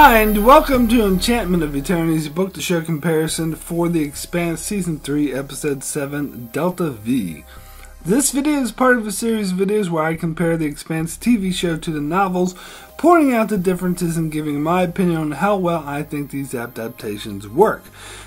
Hi, and welcome to Enchantment of Eternity's book to show comparison for The Expanse Season 3, Episode 7, Delta V. This video is part of a series of videos where I compare The Expanse TV show to the novels, pointing out the differences and giving my opinion on how well I think these adaptations work.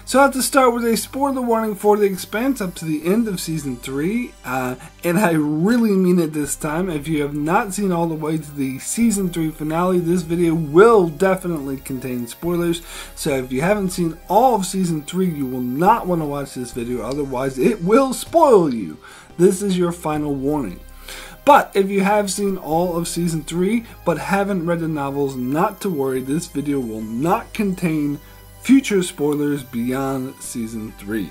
So I have to start with a spoiler warning for The Expanse up to the end of Season 3, uh, and I really mean it this time. If you have not seen all the way to the Season 3 finale, this video will definitely contain spoilers, so if you haven't seen all of Season 3, you will not want to watch this video, otherwise it will spoil you. This is your final warning. But if you have seen all of season 3 but haven't read the novels, not to worry, this video will not contain future spoilers beyond season 3.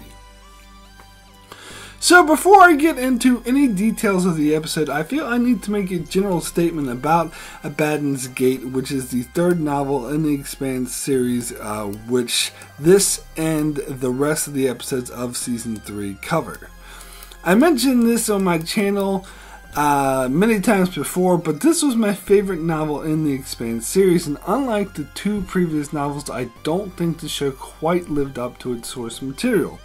So before I get into any details of the episode, I feel I need to make a general statement about Abaddon's Gate, which is the third novel in the Expanse series, uh, which this and the rest of the episodes of season 3 cover. I mentioned this on my channel uh, many times before, but this was my favorite novel in the Expanse series, and unlike the two previous novels, I don't think the show quite lived up to its source material.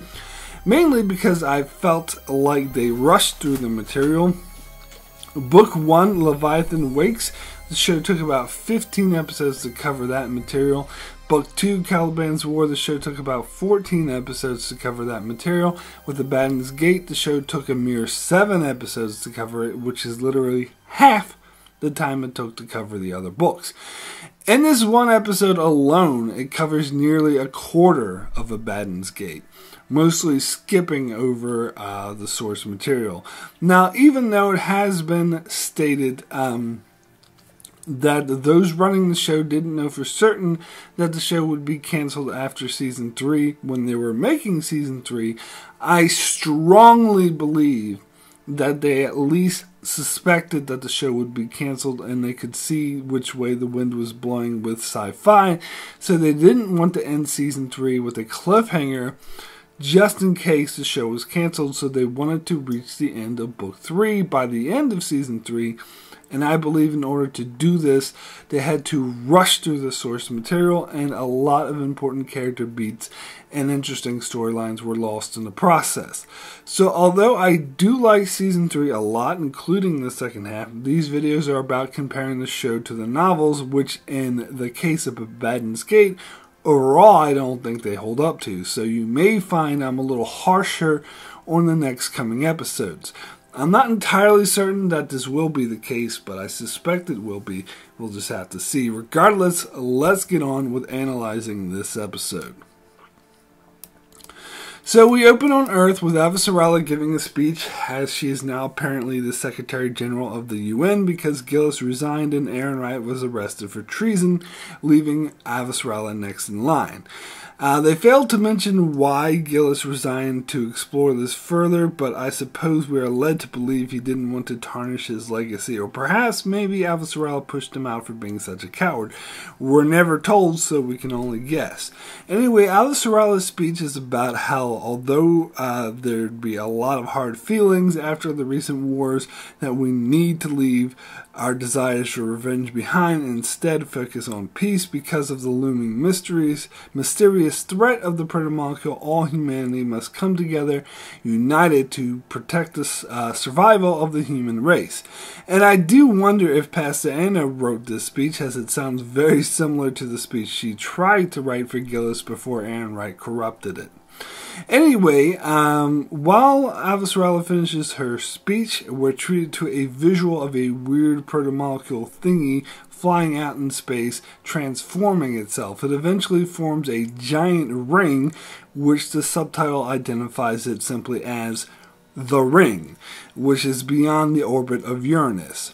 Mainly because I felt like they rushed through the material. Book 1, Leviathan Wakes, the show took about 15 episodes to cover that material. Book 2, Caliban's War, the show took about 14 episodes to cover that material. With Abaddon's Gate, the show took a mere 7 episodes to cover it, which is literally half the time it took to cover the other books. In this one episode alone, it covers nearly a quarter of Abaddon's Gate, mostly skipping over uh, the source material. Now, even though it has been stated um, that those running the show didn't know for certain that the show would be canceled after season 3 when they were making season 3. I strongly believe that they at least suspected that the show would be canceled and they could see which way the wind was blowing with sci fi, so they didn't want to end season 3 with a cliffhanger just in case the show was canceled, so they wanted to reach the end of book 3 by the end of season 3 and I believe in order to do this, they had to rush through the source material, and a lot of important character beats and interesting storylines were lost in the process. So, although I do like season 3 a lot, including the second half, these videos are about comparing the show to the novels, which, in the case of Abaddon's Gate, overall I don't think they hold up to. So, you may find I'm a little harsher on the next coming episodes. I'm not entirely certain that this will be the case, but I suspect it will be. We'll just have to see. Regardless, let's get on with analyzing this episode. So we open on Earth with Avasarala giving a speech, as she is now apparently the Secretary General of the UN because Gillis resigned and Errinwright was arrested for treason, leaving Avasarala next in line. Uh, they failed to mention why Gillis resigned to explore this further, but I suppose we are led to believe he didn't want to tarnish his legacy, or perhaps maybe Avasarala pushed him out for being such a coward. We're never told, so we can only guess. Anyway, Avasarala's speech is about how, although uh, there'd be a lot of hard feelings after the recent wars, that we need to leave our desires for revenge behind and instead focus on peace because of the looming mysteries, mysterious threat of the protomolecule. All humanity must come together, united to protect the uh, survival of the human race. And I do wonder if Pastor Anna wrote this speech, as it sounds very similar to the speech she tried to write for Gillis before Errinwright corrupted it. Anyway, um, while Avasarala finishes her speech, we're treated to a visual of a weird protomolecule thingy flying out in space, transforming itself. It eventually forms a giant ring, which the subtitle identifies it simply as the ring, which is beyond the orbit of Uranus.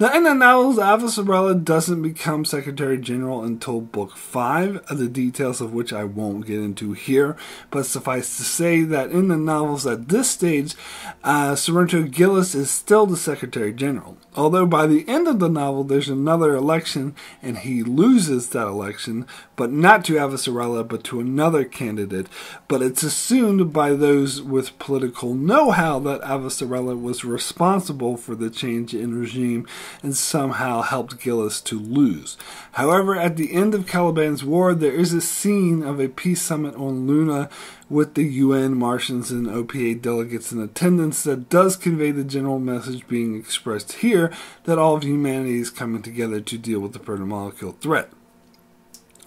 Now, in the novels, Avasarala doesn't become Secretary General until Book 5, the details of which I won't get into here, but suffice to say that in the novels at this stage, uh, Sorrento Gillis is still the Secretary General. Although by the end of the novel, there's another election, and he loses that election, but not to Avasarala, but to another candidate. But it's assumed by those with political know how that Avasarala was responsible for the change in regime and somehow helped Gillis to lose. However, at the end of Caliban's war, there is a scene of a peace summit on Luna with the UN, Martians, and OPA delegates in attendance that does convey the general message being expressed here that all of humanity is coming together to deal with the protomolecule threat.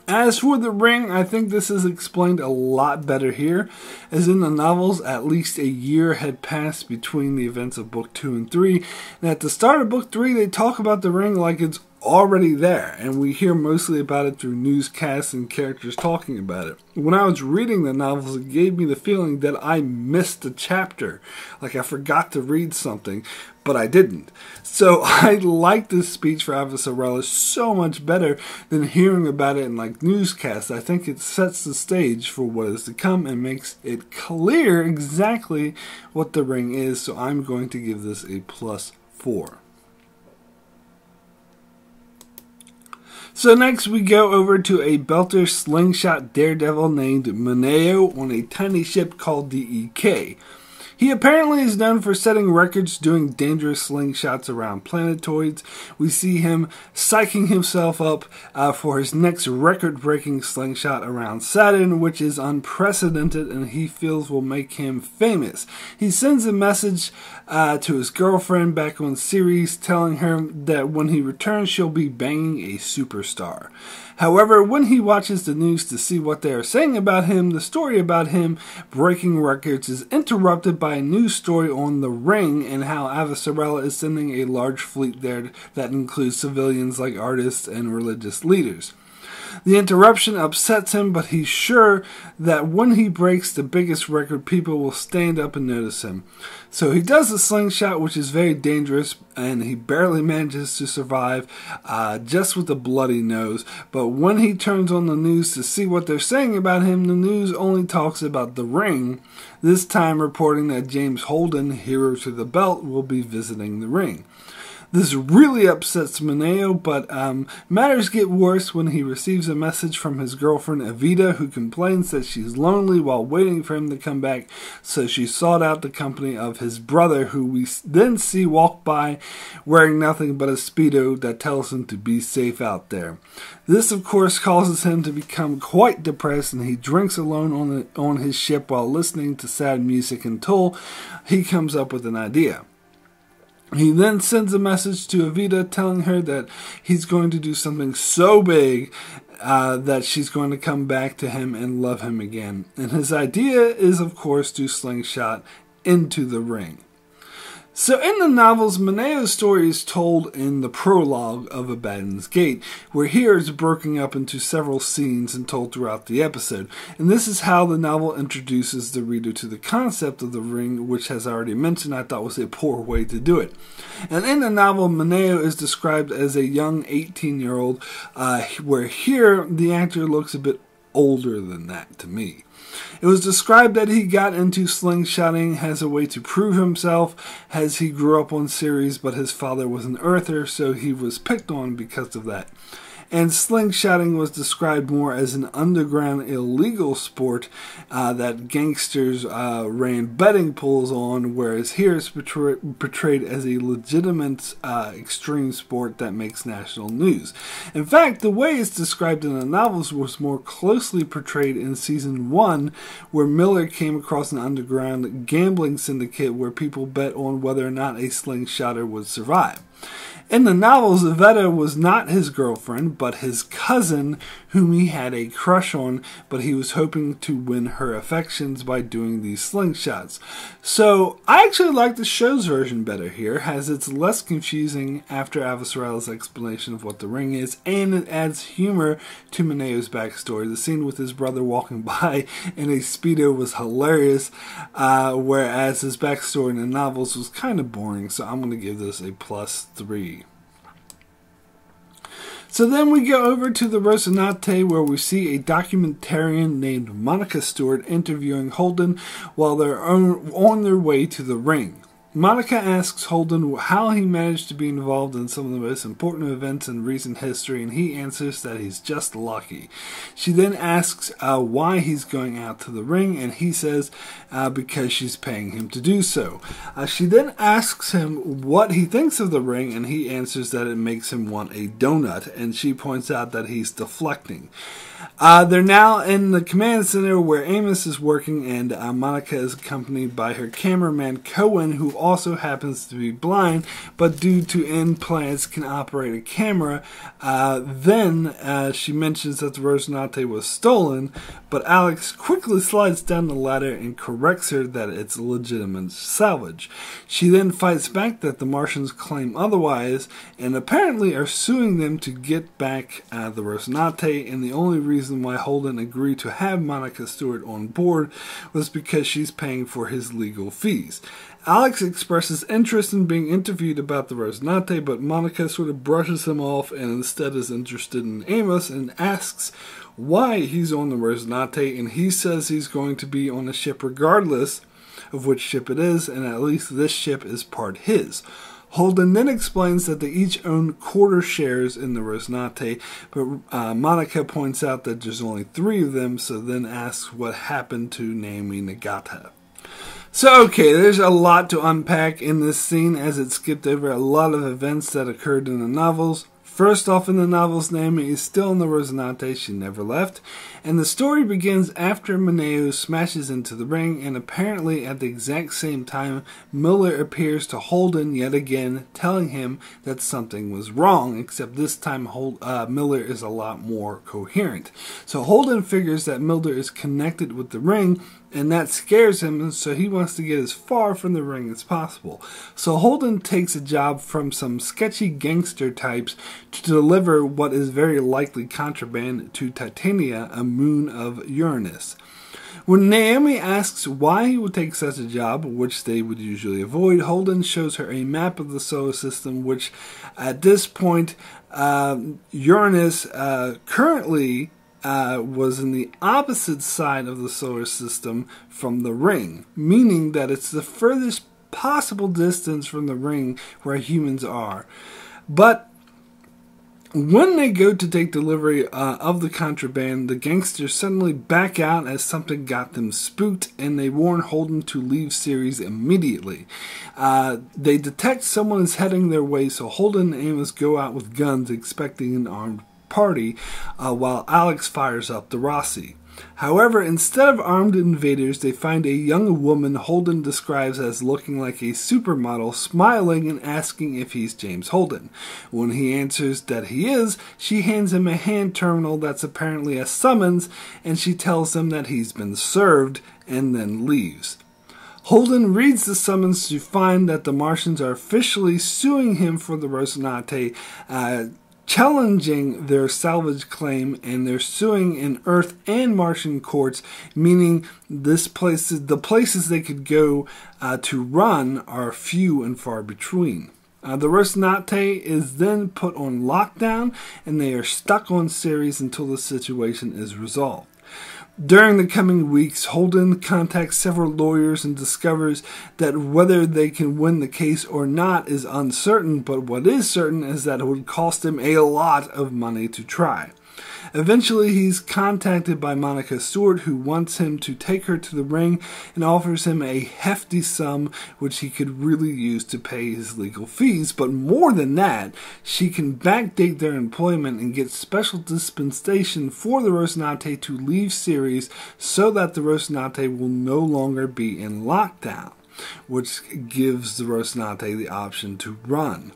As for the ring, I think this is explained a lot better here. As in the novels, at least a year had passed between the events of book 2 and 3, and at the start of book 3, they talk about the ring like it's already there, and we hear mostly about it through newscasts and characters talking about it. When I was reading the novels, it gave me the feeling that I missed a chapter, like I forgot to read something, but I didn't. So I like this speech for Avasarala so much better than hearing about it in like newscasts. I think it sets the stage for what is to come and makes it clear exactly what the ring is, so I'm going to give this a plus four. So next we go over to a belter slingshot daredevil named Mineo on a tiny ship called the EK. He apparently is known for setting records doing dangerous slingshots around planetoids. We see him psyching himself up uh, for his next record breaking slingshot around Saturn, which is unprecedented and he feels will make him famous. He sends a message uh, to his girlfriend back on Ceres, telling her that when he returns, she'll be banging a superstar. However, when he watches the news to see what they are saying about him, the story about him breaking records is interrupted by a news story on the ring and how Avasarala is sending a large fleet there that includes civilians like artists and religious leaders. The interruption upsets him, but he's sure that when he breaks the biggest record, people will stand up and notice him. So he does a slingshot, which is very dangerous, and he barely manages to survive uh, just with a bloody nose. But when he turns on the news to see what they're saying about him, the news only talks about the ring, this time reporting that James Holden, hero to the belt, will be visiting the ring. This really upsets Mineo, but um, matters get worse when he receives a message from his girlfriend Evita, who complains that she's lonely while waiting for him to come back, so she sought out the company of his brother, who we then see walk by wearing nothing but a Speedo that tells him to be safe out there. This, of course, causes him to become quite depressed, and he drinks alone on, the, on his ship while listening to sad music until he comes up with an idea. He then sends a message to Evita telling her that he's going to do something so big uh, that she's going to come back to him and love him again. And his idea is, of course, to slingshot into the ring. So, in the novels, Mineo's story is told in the prologue of Abaddon's Gate, where here it's broken up into several scenes and told throughout the episode. And this is how the novel introduces the reader to the concept of the ring, which, as I already mentioned, I thought was a poor way to do it. And in the novel, Mineo is described as a young 18 year old, uh, where here the actor looks a bit older than that to me. It was described that he got into slingshotting as a way to prove himself, as he grew up on Ceres, but his father was an earther, so he was picked on because of that and slingshotting was described more as an underground illegal sport uh, that gangsters uh, ran betting pools on, whereas here it's portrayed as a legitimate uh, extreme sport that makes national news. In fact, the way it's described in the novels was more closely portrayed in season one, where Miller came across an underground gambling syndicate where people bet on whether or not a slingshotter would survive. In the novels, Evita was not his girlfriend, but his cousin, whom he had a crush on, but he was hoping to win her affections by doing these slingshots. So, I actually like the show's version better here, as it's less confusing after Avasarala's explanation of what the ring is, and it adds humor to Mineo's backstory. The scene with his brother walking by in a Speedo was hilarious, uh, whereas his backstory in the novels was kind of boring, so I'm going to give this a plus three. So then we go over to the Rocinante where we see a documentarian named Monica Stewart interviewing Holden while they're on, on their way to the ring. Monica asks Holden how he managed to be involved in some of the most important events in recent history, and he answers that he's just lucky. She then asks uh, why he's going out to the ring, and he says uh, because she's paying him to do so. Uh, she then asks him what he thinks of the ring, and he answers that it makes him want a donut, and she points out that he's deflecting. Uh, they're now in the command center where Amos is working, and uh, Monica is accompanied by her cameraman Cohen, who also happens to be blind, but due to implants can operate a camera. Uh, then uh, she mentions that the Rocinante was stolen, but Alex quickly slides down the ladder and corrects her that it's legitimate salvage. She then fights back that the Martians claim otherwise, and apparently are suing them to get back uh, the Rocinante, and the only reason why Holden agreed to have Monica Stewart on board was because she's paying for his legal fees. Alex expresses interest in being interviewed about the Rocinante, but Monica sort of brushes him off and instead is interested in Amos and asks why he's on the Rocinante, and he says he's going to be on the ship regardless of which ship it is, and at least this ship is part his. Holden then explains that they each own quarter shares in the Rocinante, but uh, Monica points out that there's only three of them, so then asks what happened to Naomi Nagata. So, okay, there's a lot to unpack in this scene as it skipped over a lot of events that occurred in the novels. First off in the novel's name is still in the Rocinante, she never left, and the story begins after Mineo smashes into the ring, and apparently at the exact same time, Miller appears to Holden yet again, telling him that something was wrong, except this time Hold, uh, Miller is a lot more coherent. So Holden figures that Miller is connected with the ring, and that scares him, so he wants to get as far from the ring as possible. So Holden takes a job from some sketchy gangster types to deliver what is very likely contraband to Titania, a moon of Uranus. When Naomi asks why he would take such a job, which they would usually avoid, Holden shows her a map of the solar system, which at this point, uh, Uranus uh, currently uh, was in the opposite side of the solar system from the ring, meaning that it's the furthest possible distance from the ring where humans are. But when they go to take delivery uh, of the contraband, the gangsters suddenly back out as something got them spooked, and they warn Holden to leave Ceres immediately. Uh, they detect someone is heading their way, so Holden and Amos go out with guns, expecting an armed party uh, while Alex fires up the Roci. However, instead of armed invaders, they find a young woman Holden describes as looking like a supermodel, smiling and asking if he's James Holden. When he answers that he is, she hands him a hand terminal that's apparently a summons, and she tells him that he's been served, and then leaves. Holden reads the summons to find that the Martians are officially suing him for the Rocinante, uh, challenging their salvage claim and they're suing in earth and martian courts meaning this places the places they could go uh, to run are few and far between uh, the Rocinante is then put on lockdown and they are stuck on Ceres until the situation is resolved. During the coming weeks, Holden contacts several lawyers and discovers that whether they can win the case or not is uncertain, but what is certain is that it would cost him a lot of money to try. Eventually, he's contacted by Monica Stewart, who wants him to take her to the ring and offers him a hefty sum, which he could really use to pay his legal fees. But more than that, she can backdate their employment and get special dispensation for the Rocinante to leave Ceres so that the Rocinante will no longer be in lockdown which gives the Rocinante the option to run.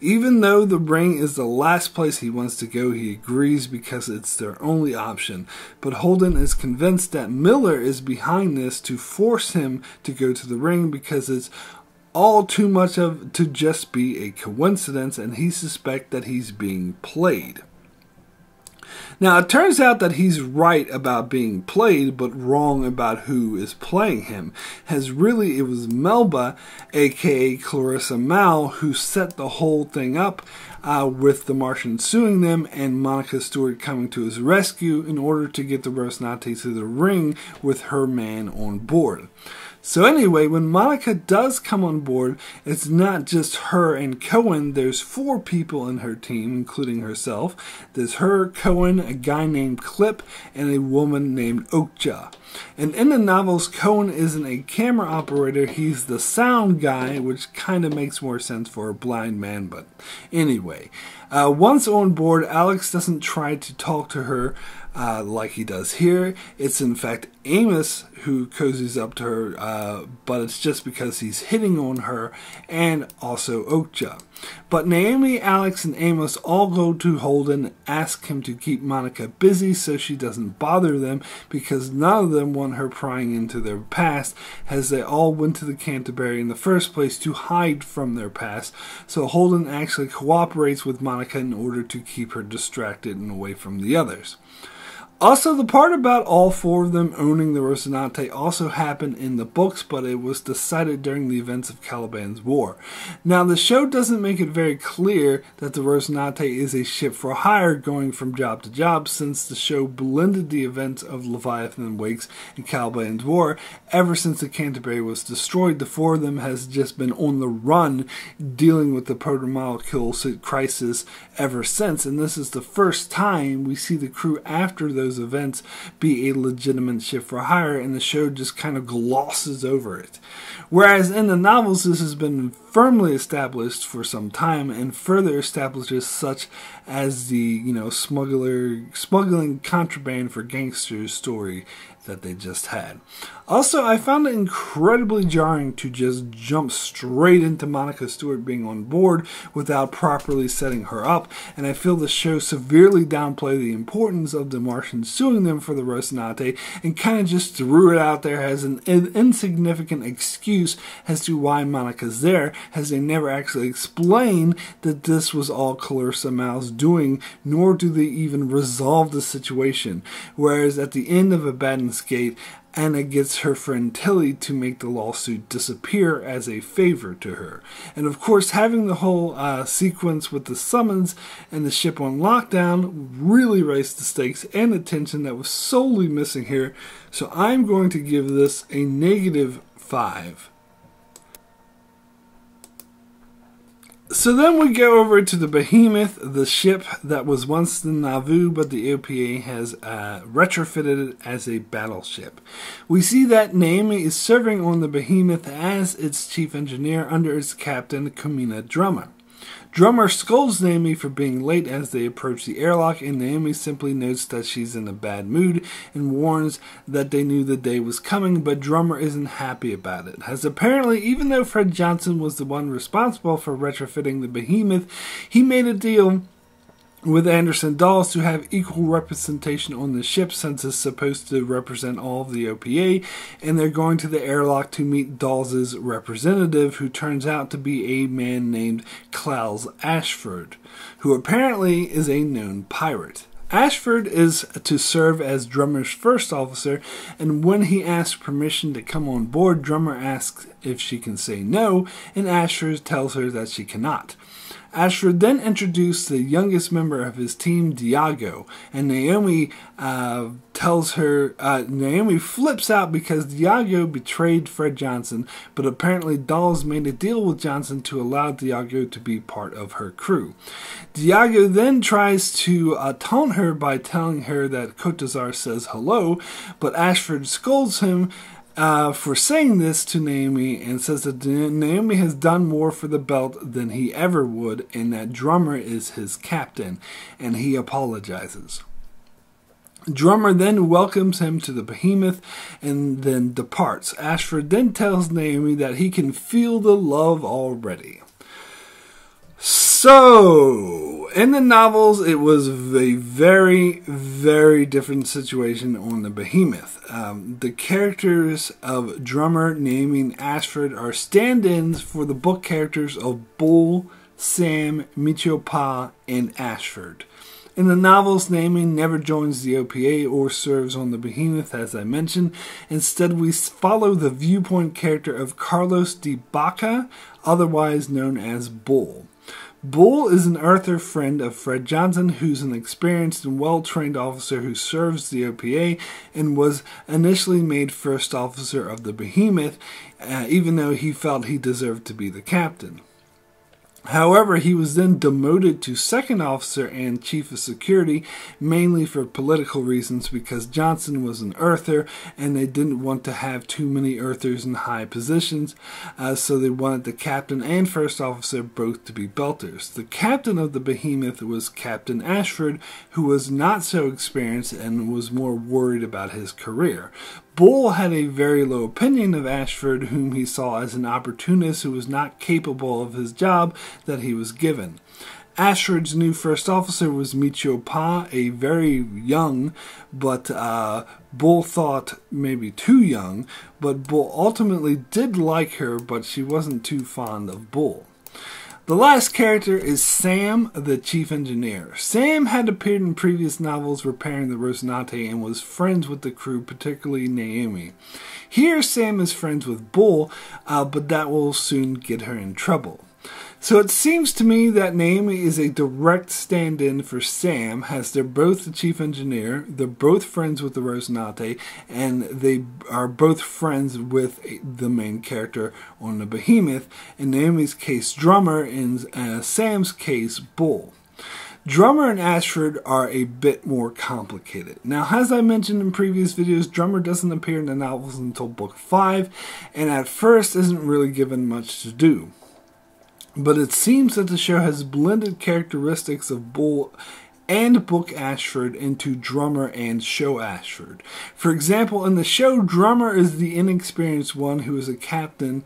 Even though the ring is the last place he wants to go, he agrees because it's their only option. But Holden is convinced that Miller is behind this to force him to go to the ring because it's all too much of to just be a coincidence and he suspects that he's being played. Now, it turns out that he's right about being played, but wrong about who is playing him. As really, it was Melba, aka Clarissa Mao, who set the whole thing up uh, with the Martian suing them and Monica Stewart coming to his rescue in order to get the Rocinante to the ring with her man on board. So anyway, when Monica does come on board, it's not just her and Cohen. There's four people in her team, including herself. There's her, Cohen, a guy named Clip, and a woman named Okja. And in the novels, Cohen isn't a camera operator, he's the sound guy, which kind of makes more sense for a blind man, but anyway. Uh, once on board, Alex doesn't try to talk to her uh, like he does here. It's in fact Amos who cozies up to her, uh, but it's just because he's hitting on her and also Okja. But Naomi, Alex, and Amos all go to Holden, ask him to keep Monica busy so she doesn't bother them because none of them want her prying into their past, as they all went to the Canterbury in the first place to hide from their past. So Holden actually cooperates with Monica in order to keep her distracted and away from the others. Also, the part about all four of them owning the Rocinante also happened in the books, but it was decided during the events of Caliban's War. Now, the show doesn't make it very clear that the Rocinante is a ship for hire going from job to job, since the show blended the events of Leviathan and Wakes and Caliban's War. Ever since the Canterbury was destroyed, the four of them has just been on the run, dealing with the proto-molecule crisis ever since, and this is the first time we see the crew after those those events be a legitimate shift for hire, and the show just kind of glosses over it. Whereas in the novels, this has been firmly established for some time and further establishes such as the you know smuggler smuggling contraband for gangsters story that they just had. Also, I found it incredibly jarring to just jump straight into Monica Stewart being on board without properly setting her up, and I feel the show severely downplayed the importance of the Martians suing them for the Rocinante and kind of just threw it out there as an insignificant excuse as to why Monica's there, as they never actually explain that this was all Clarissa Mao's doing, nor do they even resolve the situation. Whereas at the end of Abaddon's Gate, Anna gets her friend Tilly to make the lawsuit disappear as a favor to her. And of course, having the whole uh, sequence with the summons and the ship on lockdown really raised the stakes and the tension that was solely missing here. So I'm going to give this a negative 5. So then we go over to the Behemoth, the ship that was once the Nauvoo, but the OPA has uh, retrofitted it as a battleship. We see that Naomi is serving on the Behemoth as its chief engineer under its captain, Camina Drummer. Drummer scolds Naomi for being late as they approach the airlock, and Naomi simply notes that she's in a bad mood and warns that they knew the day was coming, but Drummer isn't happy about it. As apparently, even though Fred Johnson was the one responsible for retrofitting the Behemoth, he made a deal with Anderson Dawes to have equal representation on the ship since it's supposed to represent all of the OPA, and they're going to the airlock to meet Dawes' representative, who turns out to be a man named Klaus Ashford, who apparently is a known pirate. Ashford is to serve as Drummer's first officer, and when he asks permission to come on board, Drummer asks if she can say no, and Ashford tells her that she cannot. Ashford then introduced the youngest member of his team, Diogo, and Naomi uh, tells her, uh, Naomi flips out because Diogo betrayed Fred Johnson, but apparently Dawes made a deal with Johnson to allow Diogo to be part of her crew. Diogo then tries to uh, taunt her by telling her that Cortazar says hello, but Ashford scolds him uh, for saying this to Naomi and says that Naomi has done more for the belt than he ever would, and that Drummer is his captain, and he apologizes. Drummer then welcomes him to the behemoth and then departs. Ashford then tells Naomi that he can feel the love already. So, in the novels, it was a very, very different situation on the Behemoth. Um, the characters of Drummer, Naomi Ashford are stand ins for the book characters of Bull, Sam, Michio Pa, and Ashford. In the novels, Naomi never joins the OPA or serves on the Behemoth, as I mentioned. Instead, we follow the viewpoint character of Carlos de Baca, otherwise known as Bull. Bull is an Earther friend of Fred Johnson, who's an experienced and well trained officer who serves the OPA and was initially made first officer of the Behemoth, uh, even though he felt he deserved to be the captain. However, he was then demoted to second officer and chief of security, mainly for political reasons because Johnson was an earther and they didn't want to have too many earthers in high positions, uh, so they wanted the captain and first officer both to be belters. The captain of the behemoth was Captain Ashford, who was not so experienced and was more worried about his career. Bull had a very low opinion of Ashford, whom he saw as an opportunist who was not capable of his job that he was given. Ashford's new first officer was Michio Pa, a very young, but uh, Bull thought maybe too young, but Bull ultimately did like her, but she wasn't too fond of Bull. The last character is Sam, the chief engineer. Sam had appeared in previous novels repairing the Rocinante and was friends with the crew, particularly Naomi. Here, Sam is friends with Bull, uh, but that will soon get her in trouble. So it seems to me that Naomi is a direct stand in for Sam, as they're both the chief engineer, they're both friends with the Rocinante, and they are both friends with the main character on the Behemoth. In Naomi's case, Drummer, in uh, Sam's case, Bull. Drummer and Ashford are a bit more complicated. Now, as I mentioned in previous videos, Drummer doesn't appear in the novels until book 5, and at first isn't really given much to do. But it seems that the show has blended characteristics of Bull and Book Ashford into Drummer and Show Ashford. For example, in the show, Drummer is the inexperienced one who is a captain.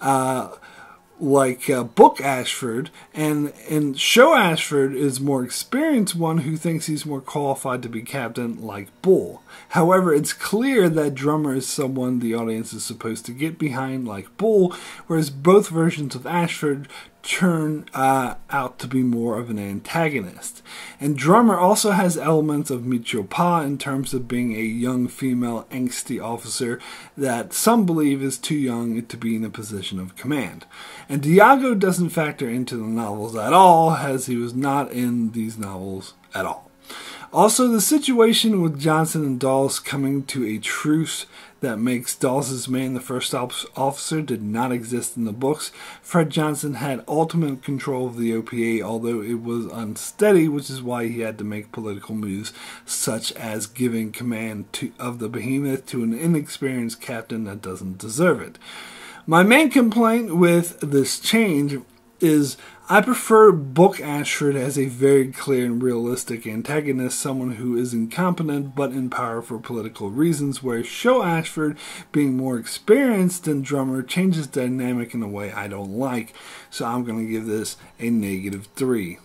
Uh, like uh, Book Ashford, and and Show Ashford is more experienced one who thinks he's more qualified to be captain, like Bull. However, it's clear that Drummer is someone the audience is supposed to get behind, like Bull, whereas both versions of Ashford turn uh, out to be more of an antagonist. And Drummer also has elements of Michio Pa in terms of being a young female angsty officer that some believe is too young to be in a position of command. And Diogo doesn't factor into the novels at all, as he was not in these novels at all. Also, the situation with Johnson and Dawes coming to a truce that makes Dawes' man the first officer did not exist in the books. Fred Johnson had ultimate control of the OPA, although it was unsteady, which is why he had to make political moves, such as giving command to, of the behemoth to an inexperienced captain that doesn't deserve it. My main complaint with this change is I prefer Book Ashford as a very clear and realistic antagonist, someone who is incompetent but in power for political reasons, where Show Ashford, being more experienced than Drummer, changes dynamic in a way I don't like. So I'm going to give this a negative 3.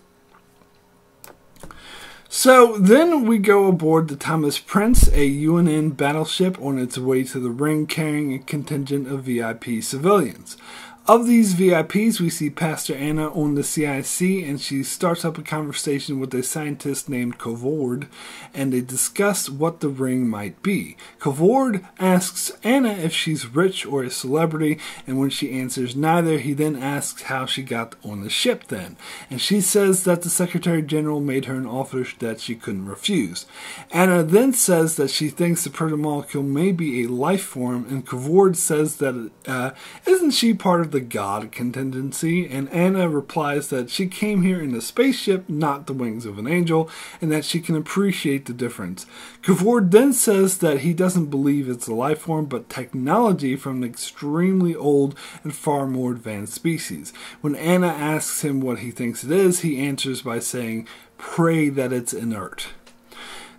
So then we go aboard the Thomas Prince, a UNN battleship on its way to the ring carrying a contingent of VIP civilians. Of these VIPs, we see Pastor Anna on the CIC, and she starts up a conversation with a scientist named Kovord, and they discuss what the ring might be. Kovord asks Anna if she's rich or a celebrity, and when she answers neither, he then asks how she got on the ship then. And she says that the Secretary General made her an offer that she couldn't refuse. Anna then says that she thinks the protomolecule may be a life form, and Kovord says that uh, isn't she part of the God contingency, and Anna replies that she came here in a spaceship, not the wings of an angel, and that she can appreciate the difference. Kovord then says that he doesn't believe it's a life form, but technology from an extremely old and far more advanced species. When Anna asks him what he thinks it is, he answers by saying, Pray that it's inert.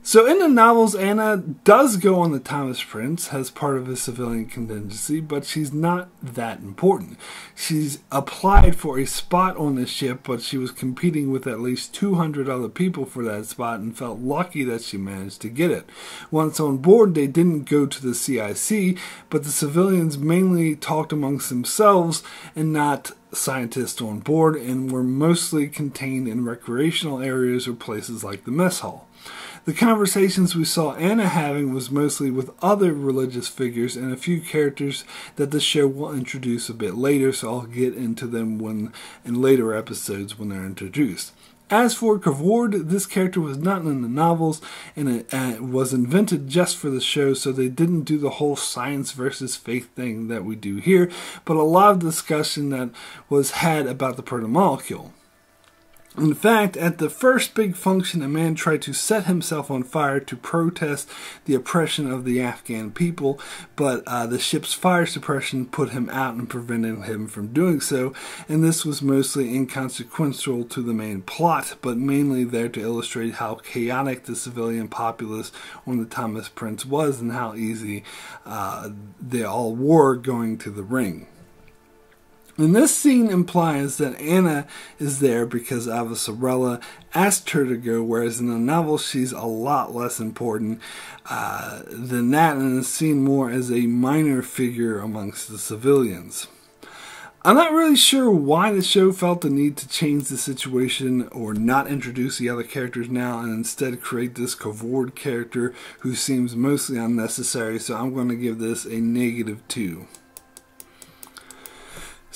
So in the novels, Anna does go on the Thomas Prince as part of a civilian contingency, but she's not that important. She's applied for a spot on the ship, but she was competing with at least 200 other people for that spot and felt lucky that she managed to get it. Once on board, they didn't go to the CIC, but the civilians mainly talked amongst themselves and not scientists on board and were mostly contained in recreational areas or places like the mess hall. The conversations we saw Anna having was mostly with other religious figures and a few characters that the show will introduce a bit later, so I'll get into them when in later episodes when they're introduced. As for Kavord, this character was not in the novels and it, uh, was invented just for the show, so they didn't do the whole science versus faith thing that we do here, but a lot of discussion that was had about the protomolecule. In fact, at the first big function, a man tried to set himself on fire to protest the oppression of the Afghan people, but uh, the ship's fire suppression put him out and prevented him from doing so. And this was mostly inconsequential to the main plot, but mainly there to illustrate how chaotic the civilian populace on the Thomas Prince was and how easy uh, they all were going to the ring. And this scene implies that Anna is there because Avasarala asked her to go, whereas in the novel she's a lot less important uh, than that and is seen more as a minor figure amongst the civilians. I'm not really sure why the show felt the need to change the situation or not introduce the other characters now and instead create this Kavord character who seems mostly unnecessary, so I'm going to give this a negative 2.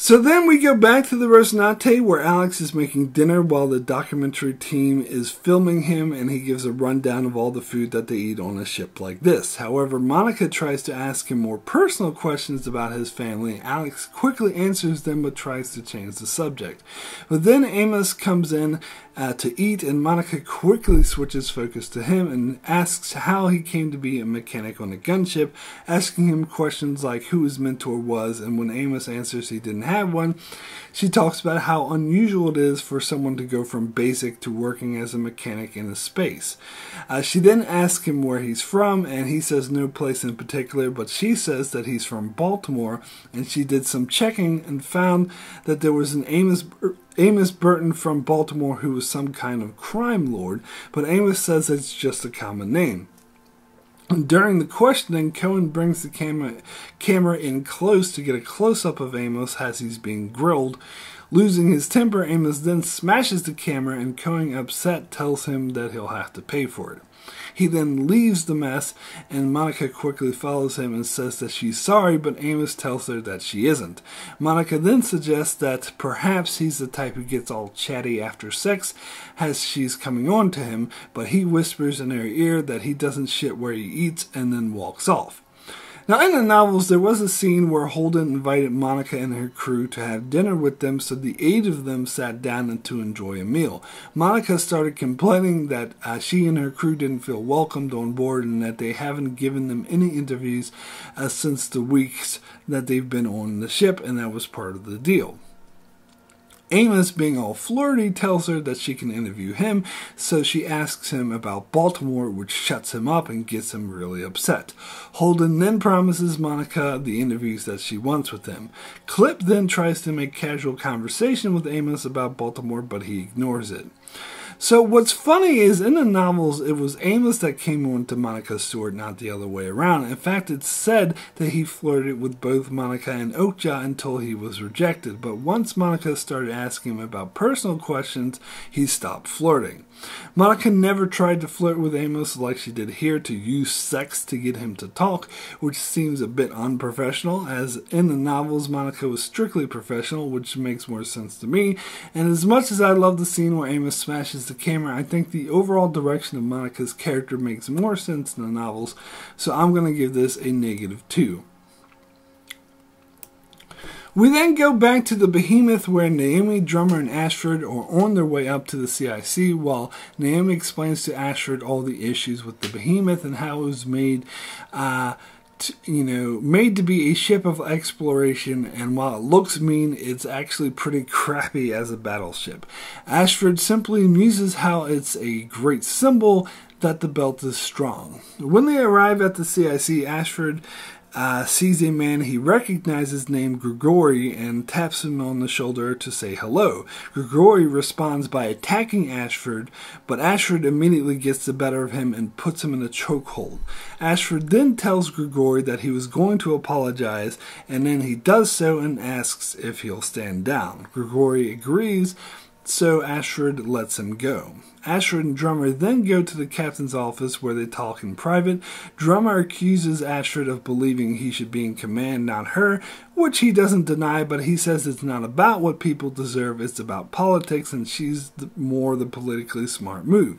So then we go back to the Rocinante where Alex is making dinner while the documentary team is filming him and he gives a rundown of all the food that they eat on a ship like this. However, Monica tries to ask him more personal questions about his family. Alex quickly answers them but tries to change the subject. But then Amos comes in uh, to eat, and Monica quickly switches focus to him and asks how he came to be a mechanic on a gunship, asking him questions like who his mentor was, and when Amos answers he didn't have one, she talks about how unusual it is for someone to go from basic to working as a mechanic in a space. Uh, she then asks him where he's from, and he says no place in particular, but she says that he's from Baltimore, and she did some checking and found that there was an Amos Amos Burton from Baltimore who was some kind of crime lord, but Amos says it's just a common name. During the questioning, Cohen brings the camera, camera in close to get a close up of Amos as he's being grilled. Losing his temper, Amos then smashes the camera, and Cohen, upset, tells him that he'll have to pay for it. He then leaves the mess, and Monica quickly follows him and says that she's sorry, but Amos tells her that she isn't. Monica then suggests that perhaps he's the type who gets all chatty after sex as she's coming on to him, but he whispers in her ear that he doesn't shit where he eats and then walks off. Now, in the novels, there was a scene where Holden invited Monica and her crew to have dinner with them, so the eight of them sat down to enjoy a meal. Monica started complaining that uh, she and her crew didn't feel welcomed on board and that they haven't given them any interviews uh, since the weeks that they've been on the ship, and that was part of the deal. Amos, being all flirty, tells her that she can interview him, so she asks him about Baltimore, which shuts him up and gets him really upset. Holden then promises Monica the interviews that she wants with him. Clip then tries to make casual conversation with Amos about Baltimore, but he ignores it. So what's funny is in the novels, it was Amos that came on to Monica Stewart, not the other way around. In fact, it's said that he flirted with both Monica and Okja until he was rejected. But once Monica started asking him about personal questions, he stopped flirting. Monica never tried to flirt with Amos like she did here to use sex to get him to talk, which seems a bit unprofessional, as in the novels Monica was strictly professional, which makes more sense to me. And as much as I love the scene where Amos smashes the camera, I think the overall direction of Monica's character makes more sense in the novels, so I'm going to give this a negative 2. We then go back to the Behemoth where Naomi, Drummer, and Ashford are on their way up to the CIC while Naomi explains to Ashford all the issues with the Behemoth and how it was made. Uh, you know, made to be a ship of exploration, and while it looks mean, it's actually pretty crappy as a battleship. Ashford simply muses how it's a great symbol that the belt is strong. When they arrive at the CIC, Ashford uh, sees a man he recognizes named Grigori and taps him on the shoulder to say hello. Grigori responds by attacking Ashford, but Ashford immediately gets the better of him and puts him in a chokehold. Ashford then tells Grigori that he was going to apologize, and then he does so and asks if he'll stand down. Grigori agrees, so Ashford lets him go. Ashford and Drummer then go to the captain's office where they talk in private. Drummer accuses Ashford of believing he should be in command, not her, which he doesn't deny, but he says it's not about what people deserve, it's about politics, and she's the, more the politically smart move.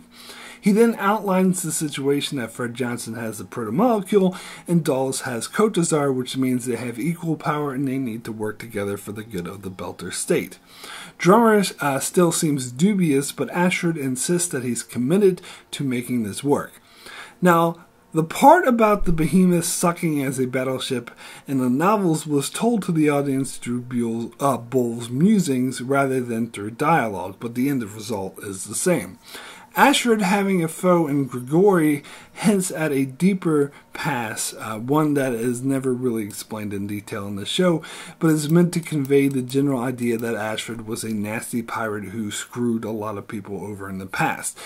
He then outlines the situation that Fred Johnson has the protomolecule and Dawes has Cortazar, which means they have equal power and they need to work together for the good of the Belter state. Drummer uh, still seems dubious, but Ashford insists that he's committed to making this work. Now, the part about the behemoth sucking as a battleship in the novels was told to the audience through Buell's, uh, Bull's musings rather than through dialogue, but the end result is the same. Ashford having a foe in Grigori hints at a deeper past, uh, one that is never really explained in detail in the show, but is meant to convey the general idea that Ashford was a nasty pirate who screwed a lot of people over in the past,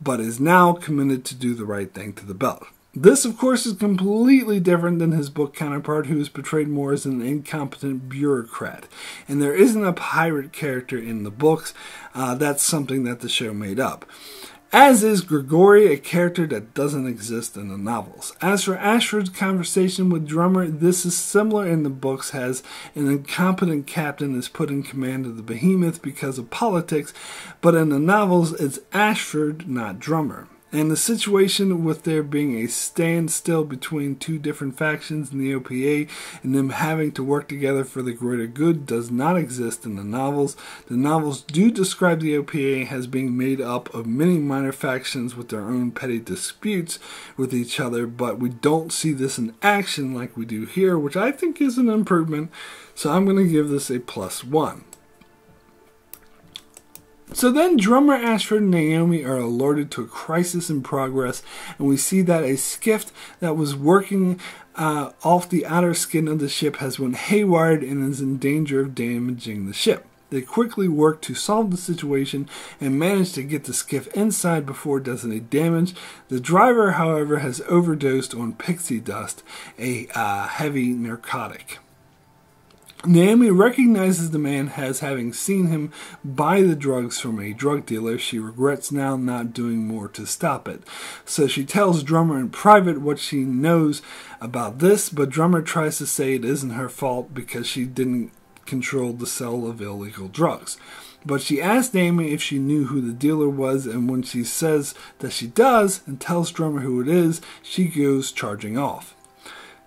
but is now committed to do the right thing to the belt. This, of course, is completely different than his book counterpart, who is portrayed more as an incompetent bureaucrat. And there isn't a pirate character in the books. Uh, that's something that the show made up as is Grigori, a character that doesn't exist in the novels. As for Ashford's conversation with Drummer, this is similar in the books, as an incompetent captain is put in command of the behemoth because of politics, but in the novels, it's Ashford, not Drummer. And the situation with there being a standstill between two different factions in the OPA and them having to work together for the greater good does not exist in the novels. The novels do describe the OPA as being made up of many minor factions with their own petty disputes with each other, but we don't see this in action like we do here, which I think is an improvement. So I'm going to give this a plus one. So then drummer Ashford and Naomi are alerted to a crisis in progress, and we see that a skiff that was working uh, off the outer skin of the ship has went haywire and is in danger of damaging the ship. They quickly work to solve the situation and manage to get the skiff inside before it does any damage. The driver, however, has overdosed on pixie dust, a uh, heavy narcotic. Naomi recognizes the man as having seen him buy the drugs from a drug dealer. She regrets now not doing more to stop it. So she tells Drummer in private what she knows about this, but Drummer tries to say it isn't her fault because she didn't control the sale of illegal drugs. But she asks Naomi if she knew who the dealer was, and when she says that she does and tells Drummer who it is, she goes charging off.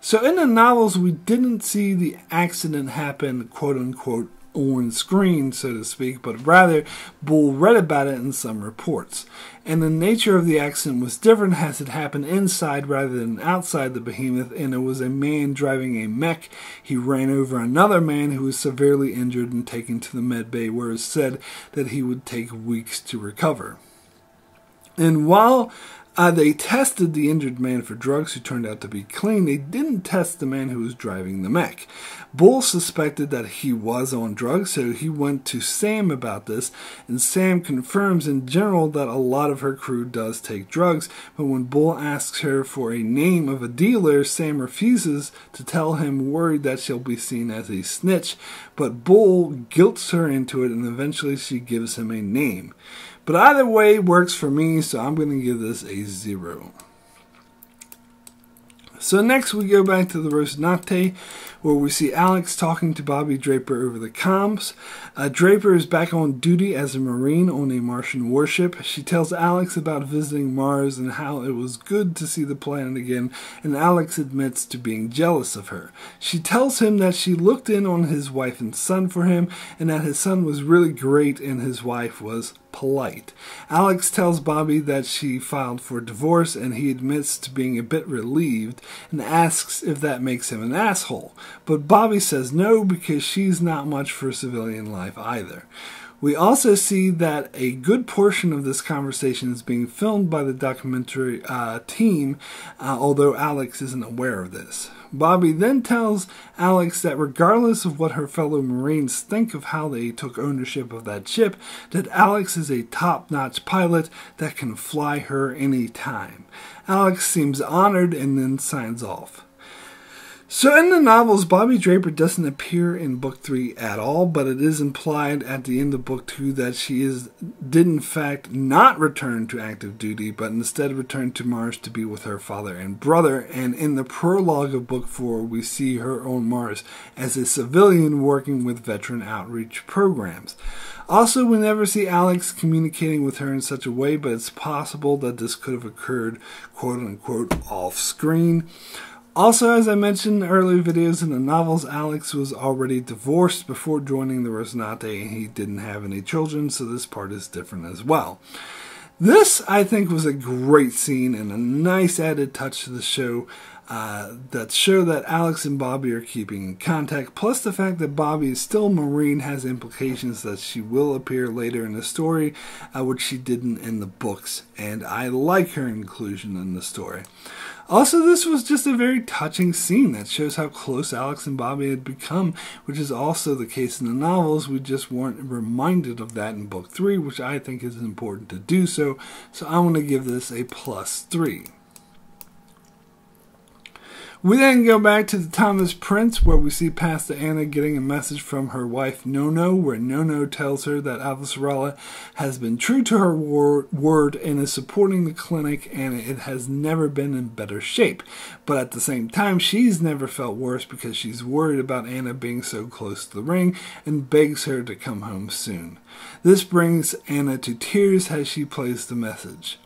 So in the novels, we didn't see the accident happen, quote unquote, on screen, so to speak, but rather Bull read about it in some reports. And the nature of the accident was different as it happened inside rather than outside the behemoth, and it was a man driving a mech. He ran over another man who was severely injured and taken to the med bay, where it was said that he would take weeks to recover. And while uh, they tested the injured man for drugs who turned out to be clean. They didn't test the man who was driving the mech. Bull suspected that he was on drugs, so he went to Sam about this, and Sam confirms in general that a lot of her crew does take drugs, but when Bull asks her for a name of a dealer, Sam refuses to tell him, worried that she'll be seen as a snitch, but Bull guilts her into it, and eventually she gives him a name. But either way works for me, so I'm going to give this a zero. So next we go back to the Rocinante, where we see Alex talking to Bobby Draper over the comms. Uh, Draper is back on duty as a Marine on a Martian warship. She tells Alex about visiting Mars and how it was good to see the planet again, and Alex admits to being jealous of her. She tells him that she looked in on his wife and son for him, and that his son was really great and his wife was polite. Alex tells Bobby that she filed for divorce and he admits to being a bit relieved and asks if that makes him an asshole. But Bobby says no because she's not much for civilian life either. We also see that a good portion of this conversation is being filmed by the documentary uh, team, uh, although Alex isn't aware of this. Bobby then tells Alex that regardless of what her fellow Marines think of how they took ownership of that ship, that Alex is a top notch pilot that can fly her anytime. Alex seems honored and then signs off. So in the novels, Bobby Draper doesn't appear in book three at all, but it is implied at the end of book two that she is did in fact not return to active duty, but instead returned to Mars to be with her father and brother. And in the prologue of book four, we see her on Mars as a civilian working with veteran outreach programs. Also, we never see Alex communicating with her in such a way, but it's possible that this could have occurred, quote unquote, off screen. Also, as I mentioned in earlier videos in the novels, Alex was already divorced before joining the Rocinante and he didn't have any children, so this part is different as well. This, I think, was a great scene and a nice added touch to the show uh, that show that Alex and Bobby are keeping in contact. Plus, the fact that Bobby is still Marine has implications that she will appear later in the story, uh, which she didn't in the books, and I like her inclusion in the story. Also, this was just a very touching scene that shows how close Alex and Bobby had become, which is also the case in the novels. We just weren't reminded of that in book three, which I think is important to do so. So I want to give this a plus three. We then go back to the Thomas Prince, where we see Pastor Anna getting a message from her wife Nono, where Nono tells her that Avasarala has been true to her word and is supporting the clinic, and it has never been in better shape. But at the same time, she's never felt worse because she's worried about Anna being so close to the ring and begs her to come home soon. This brings Anna to tears as she plays the message.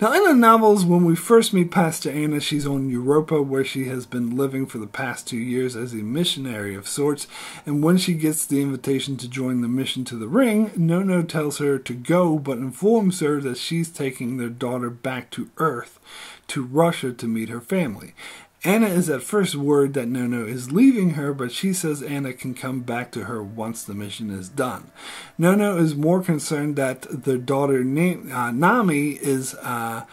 Now, in the novels, when we first meet Pastor Anna, she's on Europa, where she has been living for the past two years as a missionary of sorts. And when she gets the invitation to join the mission to the ring, Nono tells her to go, but informs her that she's taking their daughter back to Earth to Russia to meet her family. Anna is at first worried that Nono is leaving her, but she says Anna can come back to her once the mission is done. Nono is more concerned that their daughter uh, Nami is uh,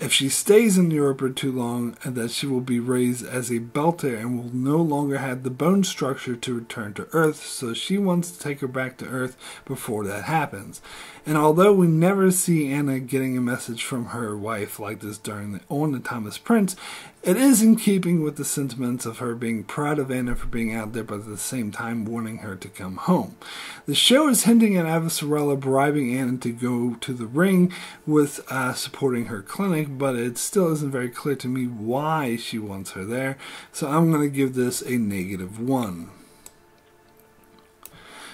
if she stays in Europa for too long, that she will be raised as a belter and will no longer have the bone structure to return to Earth, so she wants to take her back to Earth before that happens. And although we never see Anna getting a message from her wife like this during the, on the Thomas Prince, it is in keeping with the sentiments of her being proud of Anna for being out there, but at the same time warning her to come home. The show is hinting at Avasarala bribing Anna to go to the ring with uh, supporting her clinic, but it still isn't very clear to me why she wants her there, so I'm going to give this a negative one.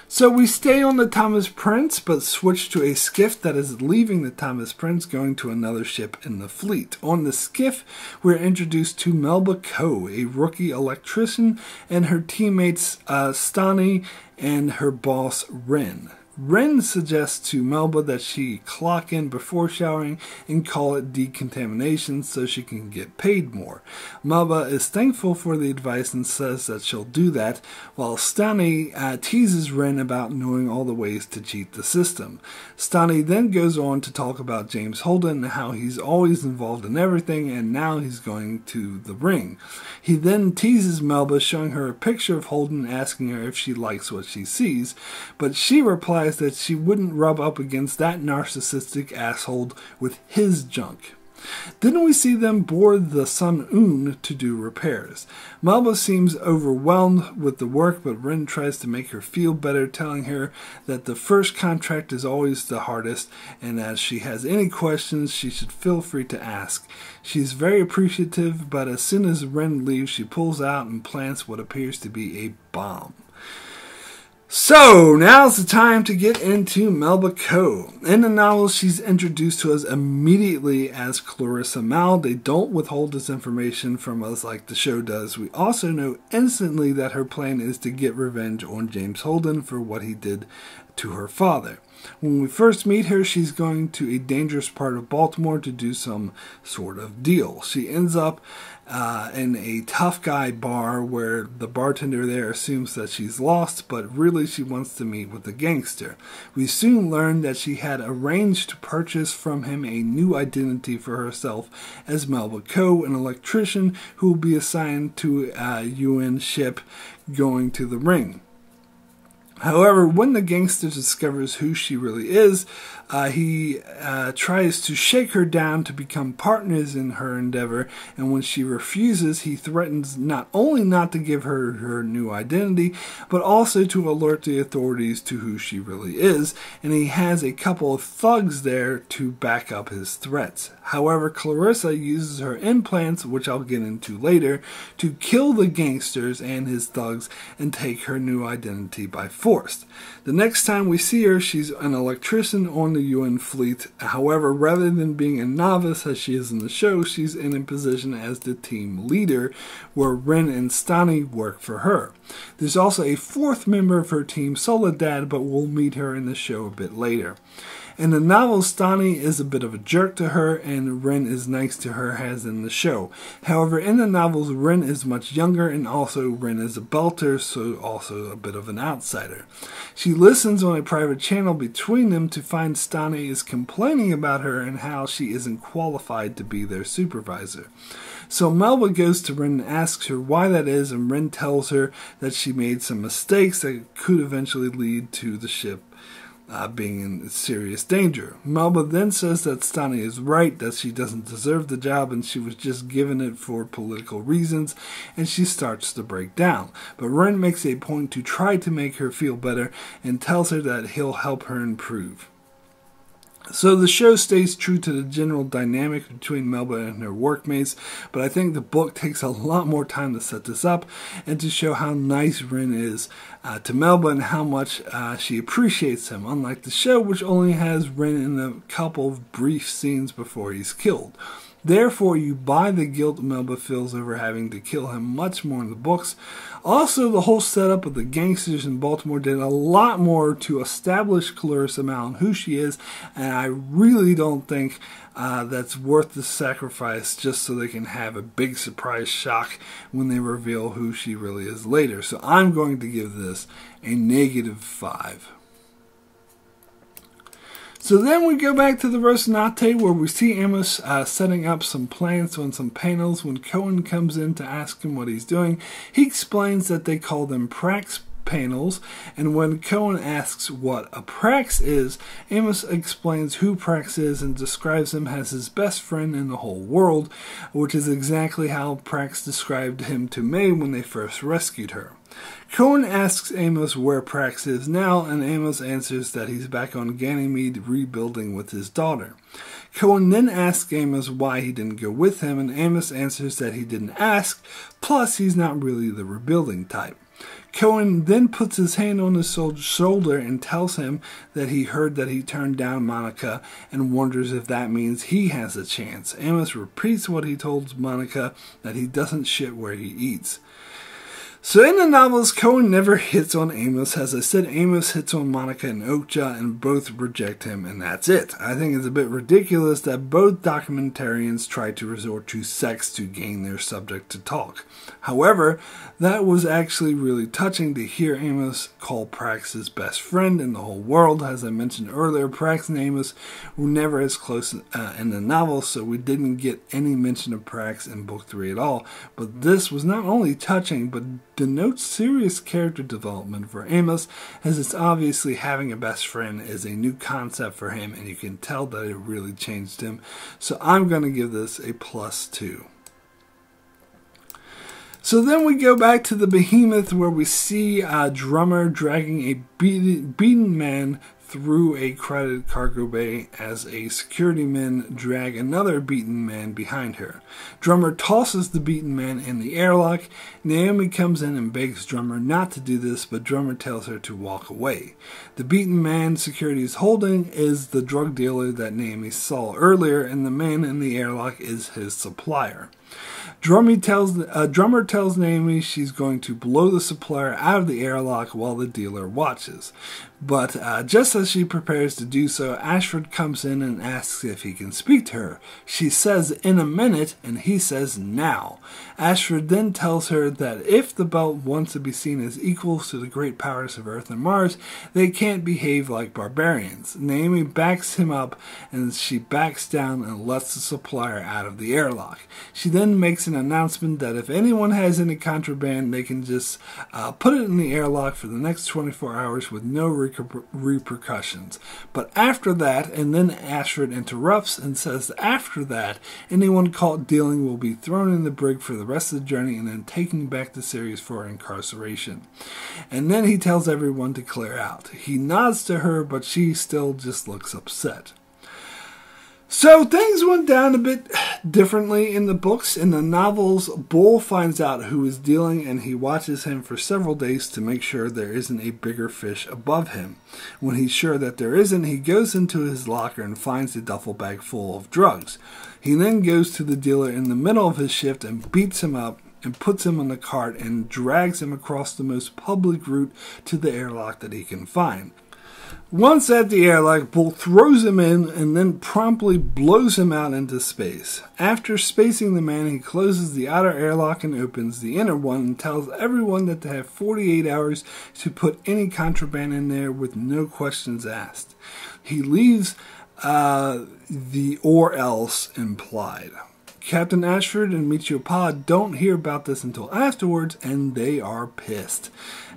So we stay on the Thomas Prince, but switch to a skiff that is leaving the Thomas Prince, going to another ship in the fleet. On the skiff, we're introduced to Melba Koh, a rookie electrician, and her teammates uh, Stanni and her boss Ren. Ren suggests to Melba that she clock in before showering and call it decontamination so she can get paid more. Melba is thankful for the advice and says that she'll do that, while Stanni uh, teases Ren about knowing all the ways to cheat the system. Stanni then goes on to talk about James Holden and how he's always involved in everything and now he's going to the ring. He then teases Melba, showing her a picture of Holden asking her if she likes what she sees, but she replies realized that she wouldn't rub up against that narcissistic asshole with his junk. Didn't we see them board the Seung Un to do repairs. Melba seems overwhelmed with the work, but Ren tries to make her feel better, telling her that the first contract is always the hardest, and as she has any questions, she should feel free to ask. She's very appreciative, but as soon as Ren leaves, she pulls out and plants what appears to be a bomb. So, now's the time to get into Melba Koh. In the novel, she's introduced to us immediately as Clarissa Mao. They don't withhold this information from us like the show does. We also know instantly that her plan is to get revenge on James Holden for what he did to her father. When we first meet her, she's going to a dangerous part of Baltimore to do some sort of deal. She ends up uh, in a tough guy bar where the bartender there assumes that she's lost, but really she wants to meet with the gangster. We soon learn that she had arranged to purchase from him a new identity for herself as Melba Koh, an electrician who will be assigned to a UN ship going to the ring. However, when the gangster discovers who she really is, uh, he uh, tries to shake her down to become partners in her endeavor, and when she refuses, he threatens not only not to give her her new identity, but also to alert the authorities to who she really is, and he has a couple of thugs there to back up his threats. However, Clarissa uses her implants, which I'll get into later, to kill the gangsters and his thugs and take her new identity by force. The next time we see her, she's an electrician on the UN fleet. However, rather than being a novice as she is in the show, she's in a position as the team leader, where Ren and Stanni work for her. There's also a fourth member of her team, Soledad, but we'll meet her in the show a bit later. In the novel, Stanni is a bit of a jerk to her, and Ren is nice to her, as in the show. However, in the novels, Ren is much younger, and also Ren is a belter, so also a bit of an outsider. She listens on a private channel between them to find Stanni is complaining about her and how she isn't qualified to be their supervisor. So Melba goes to Ren and asks her why that is, and Ren tells her that she made some mistakes that could eventually lead to the ship uh, being in serious danger. Melba then says that Stanni is right, that she doesn't deserve the job and she was just given it for political reasons, and she starts to break down. But Ren makes a point to try to make her feel better and tells her that he'll help her improve. So the show stays true to the general dynamic between Melba and her workmates, but I think the book takes a lot more time to set this up and to show how nice Ren is uh, to Melba and how much uh, she appreciates him, unlike the show, which only has Ren in a couple of brief scenes before he's killed. Therefore, you buy the guilt Melba feels over having to kill him much more in the books. Also, the whole setup of the gangsters in Baltimore did a lot more to establish Clarissa Mount who she is, and I really don't think uh, that's worth the sacrifice just so they can have a big surprise shock when they reveal who she really is later. So I'm going to give this a negative 5. So then we go back to the Rocinante where we see Amos uh, setting up some plants on some panels. When Cohen comes in to ask him what he's doing, he explains that they call them Prax panels, and when Cohen asks what a Prax is, Amos explains who Prax is and describes him as his best friend in the whole world, which is exactly how Prax described him to Mei when they first rescued her. Cohen asks Amos where Prax is now, and Amos answers that he's back on Ganymede rebuilding with his daughter. Cohen then asks Amos why he didn't go with him, and Amos answers that he didn't ask, plus he's not really the rebuilding type. Cohen then puts his hand on his shoulder and tells him that he heard that he turned down Monica and wonders if that means he has a chance. Amos repeats what he told Monica that he doesn't shit where he eats. So in the novels, Cohen never hits on Amos. As I said, Amos hits on Monica and Okja, and both reject him, and that's it. I think it's a bit ridiculous that both documentarians try to resort to sex to gain their subject to talk. However, that was actually really touching to hear Amos call Prax his best friend in the whole world. As I mentioned earlier, Prax and Amos were never as close uh, in the novel, so we didn't get any mention of Prax in book three at all. But this was not only touching, but denotes serious character development for Amos, as it's obviously having a best friend is a new concept for him, and you can tell that it really changed him. So I'm going to give this a plus two. So then we go back to the behemoth where we see a drummer dragging a beaten, man through a crowded cargo bay as a security men drag another beaten man behind her. Drummer tosses the beaten man in the airlock. Naomi comes in and begs Drummer not to do this, but Drummer tells her to walk away. The beaten man security is holding is the drug dealer that Naomi saw earlier, and the man in the airlock is his supplier. Drummy tells, uh, Drummer tells Naomi she's going to blow the supplier out of the airlock while the dealer watches. But uh, just as she prepares to do so, Ashford comes in and asks if he can speak to her. She says in a minute, and he says now. Ashford then tells her that if the belt wants to be seen as equals to the great powers of Earth and Mars, they can't behave like barbarians. Naomi backs him up, and she backs down and lets the supplier out of the airlock. She then makes an announcement that if anyone has any contraband, they can just uh, put it in the airlock for the next 24 hours with no repercussions. But after that, and then Ashford interrupts and says after that, anyone caught dealing will be thrown in the brig for the rest of the journey and then taken back to Ceres for incarceration. And then he tells everyone to clear out. He nods to her, but she still just looks upset. So things went down a bit differently in the books. In the novels, Bull finds out who is dealing and he watches him for several days to make sure there isn't a bigger fish above him. When he's sure that there isn't, he goes into his locker and finds a duffel bag full of drugs. He then goes to the dealer in the middle of his shift and beats him up and puts him on the cart and drags him across the most public route to the airlock that he can find. Once at the airlock, Bull throws him in and then promptly blows him out into space. After spacing the man, he closes the outer airlock and opens the inner one and tells everyone that they have 48 hours to put any contraband in there with no questions asked. He leaves uh, the or else implied. Captain Ashford and Michio Pa don't hear about this until afterwards, and they are pissed.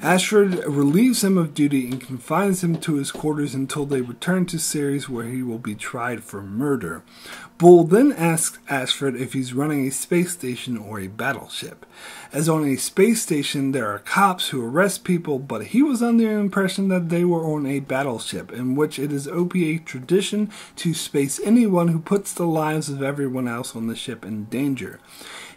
Ashford relieves him of duty and confines him to his quarters until they return to Ceres, where he will be tried for murder. Bull then asks Ashford if he's running a space station or a battleship. As on a space station, there are cops who arrest people, but he was under the impression that they were on a battleship, in which it is OPA tradition to space anyone who puts the lives of everyone else on the ship in danger.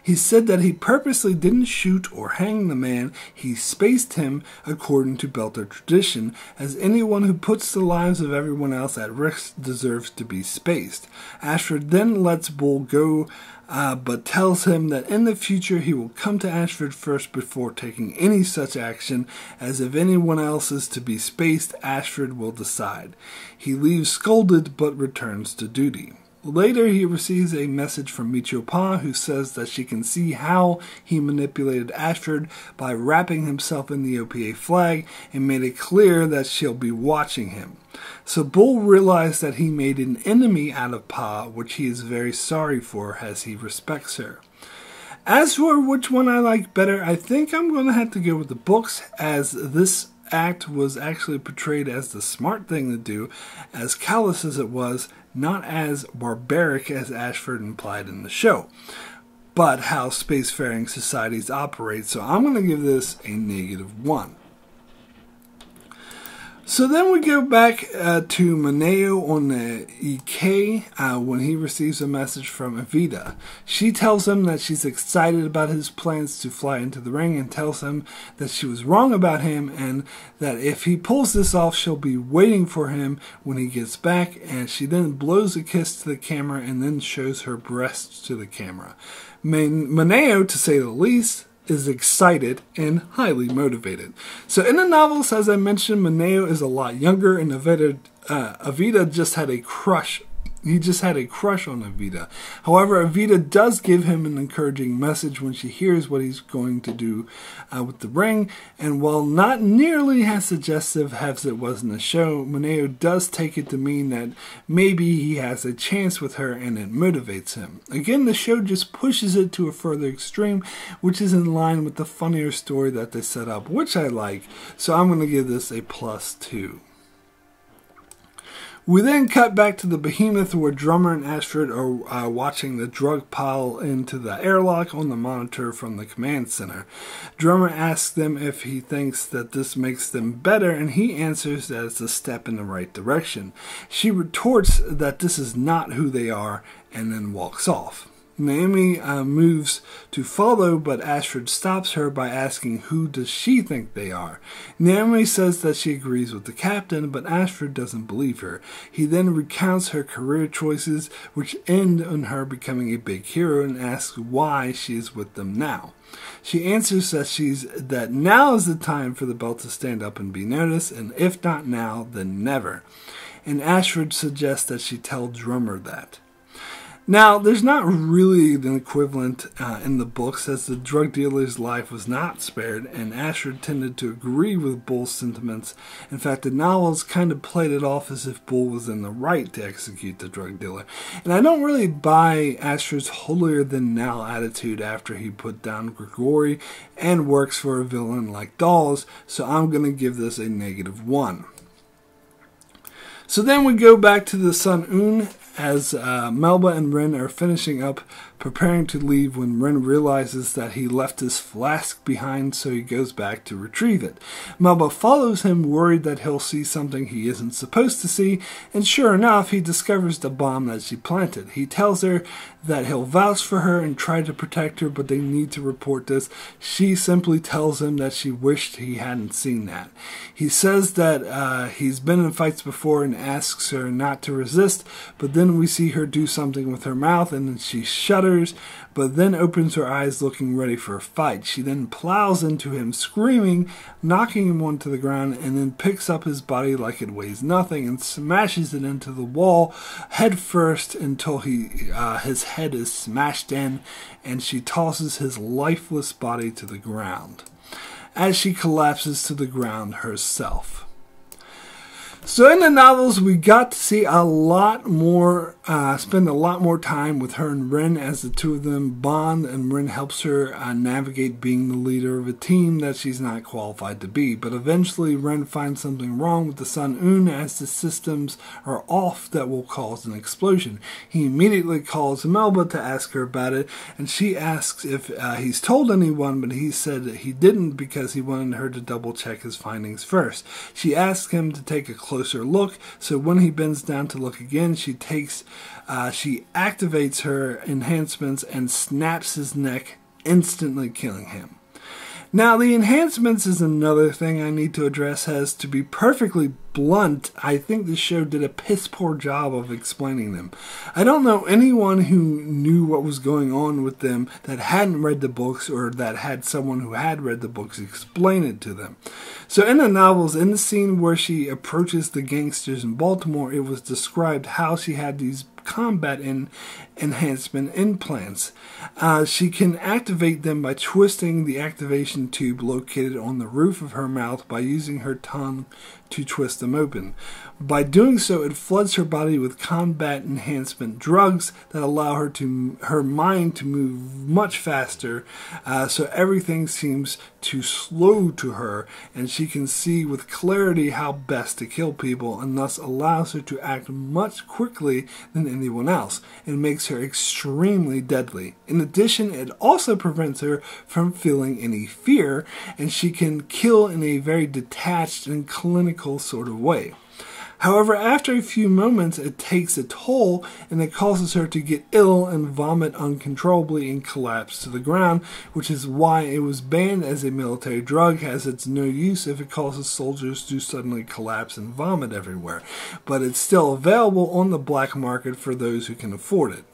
He said that he purposely didn't shoot or hang the man, he spaced him according to Belter tradition, as anyone who puts the lives of everyone else at risk deserves to be spaced. Ashford then lets Bull go. Uh, but tells him that in the future he will come to Ashford first before taking any such action, as if anyone else is to be spaced, Ashford will decide. He leaves scolded but returns to duty. Later, he receives a message from Michio Pa who says that she can see how he manipulated Ashford by wrapping himself in the OPA flag and made it clear that she'll be watching him. So Bull realized that he made an enemy out of Pa, which he is very sorry for as he respects her. As for which one I like better, I think I'm going to have to go with the books as this act was actually portrayed as the smart thing to do, as callous as it was, not as barbaric as Ashford implied in the show, but how spacefaring societies operate. So I'm going to give this a negative one. So then we go back uh, to Mineo on the EK uh, when he receives a message from Evita. She tells him that she's excited about his plans to fly into the ring and tells him that she was wrong about him and that if he pulls this off, she'll be waiting for him when he gets back. And she then blows a kiss to the camera and then shows her breasts to the camera. Mineo, to say the least, is excited and highly motivated. So in the novels, as I mentioned, Mineo is a lot younger, and Evita, uh, Evita just had a crush he just had a crush on Evita. However, Evita does give him an encouraging message when she hears what he's going to do uh, with the ring. And while not nearly as suggestive as it was in the show, Mineo does take it to mean that maybe he has a chance with her and it motivates him. Again, the show just pushes it to a further extreme, which is in line with the funnier story that they set up, which I like. So I'm going to give this a plus two. We then cut back to the behemoth where Drummer and Ashford are uh, watching the drug pile into the airlock on the monitor from the command center. Drummer asks them if he thinks that this makes them better, and he answers that it's a step in the right direction. She retorts that this is not who they are and then walks off. Naomi uh, moves to follow, but Ashford stops her by asking who does she think they are. Naomi says that she agrees with the captain, but Ashford doesn't believe her. He then recounts her career choices, which end in her becoming a big hero, and asks why she is with them now. She answers that she's that now is the time for the belt to stand up and be noticed, and if not now, then never. And Ashford suggests that she tell Drummer that. Now, there's not really an equivalent uh, in the books, as the drug dealer's life was not spared, and Ashford tended to agree with Bull's sentiments. In fact, the novels kind of played it off as if Bull was in the right to execute the drug dealer. And I don't really buy Ashford's holier than now attitude after he put down Grigori and works for a villain like Dawes, so I'm going to give this a negative one. So then we go back to the Seung Un as uh, Melba and Ren are finishing up preparing to leave when Ren realizes that he left his flask behind, so he goes back to retrieve it. Melba follows him, worried that he'll see something he isn't supposed to see, and sure enough, he discovers the bomb that she planted. He tells her that he'll vouch for her and try to protect her, but they need to report this. She simply tells him that she wished he hadn't seen that. He says that uh, he's been in fights before and asks her not to resist, but then we see her do something with her mouth and then she shudders but then opens her eyes looking ready for a fight. She then plows into him, screaming, knocking him onto the ground, and then picks up his body like it weighs nothing and smashes it into the wall head first until he uh, his head is smashed in, and she tosses his lifeless body to the ground as she collapses to the ground herself. So in the novels, we got to see a lot more, uh, spend a lot more time with her and Ren as the two of them bond, and Ren helps her uh, navigate being the leader of a team that she's not qualified to be. But eventually, Ren finds something wrong with the Seung Un as the systems are off that will cause an explosion. He immediately calls Melba to ask her about it, and she asks if uh, he's told anyone, but he said that he didn't because he wanted her to double check his findings first. She asks him to take a closer look. So when he bends down to look again, she takes, uh, she activates her enhancements and snaps his neck, instantly killing him. Now, the enhancements is another thing I need to address. As to be perfectly blunt, I think the show did a piss poor job of explaining them. I don't know anyone who knew what was going on with them that hadn't read the books or that had someone who had read the books explain it to them. So, in the novels, in the scene where she approaches the gangsters in Baltimore, it was described how she had these combat in enhancement implants. Uh, she can activate them by twisting the activation tube located on the roof of her mouth by using her tongue to twist them open. By doing so, it floods her body with combat enhancement drugs that allow her to her mind to move much faster. Uh, so everything seems too slow to her, and she can see with clarity how best to kill people, and thus allows her to act much quickly than anyone else. It makes her extremely deadly. In addition, it also prevents her from feeling any fear, and she can kill in a very detached and clinical sort of way. However, after a few moments, it takes a toll and it causes her to get ill and vomit uncontrollably and collapse to the ground, which is why it was banned as a military drug, as it's no use if it causes soldiers to suddenly collapse and vomit everywhere. But it's still available on the black market for those who can afford it.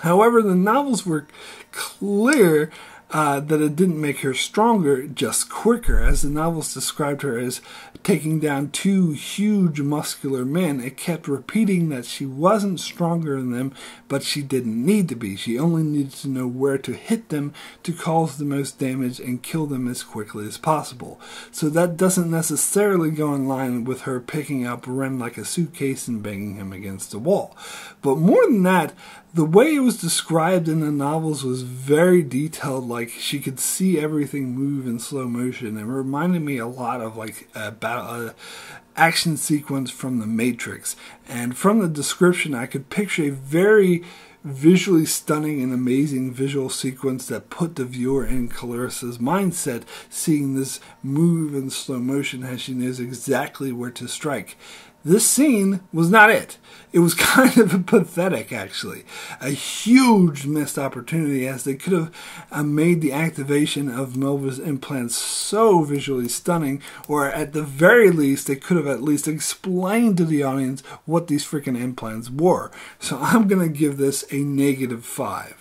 However, the novels were clear uh, that it didn't make her stronger, just quicker, as the novels described her as taking down two huge muscular men. It kept repeating that she wasn't stronger than them, but she didn't need to be. She only needed to know where to hit them to cause the most damage and kill them as quickly as possible. So that doesn't necessarily go in line with her picking up Ren like a suitcase and banging him against the wall. But more than that, the way it was described in the novels was very detailed like she could see everything move in slow motion and reminded me a lot of like a battle action sequence from the matrix and from the description i could picture a very visually stunning and amazing visual sequence that put the viewer in Clarissa's mindset, seeing this move in slow motion as she knows exactly where to strike. This scene was not it. It was kind of pathetic, actually. A huge missed opportunity as they could have uh, made the activation of Melba's implants so visually stunning, or at the very least, they could have at least explained to the audience what these freaking implants were. So I'm going to give this a negative 5.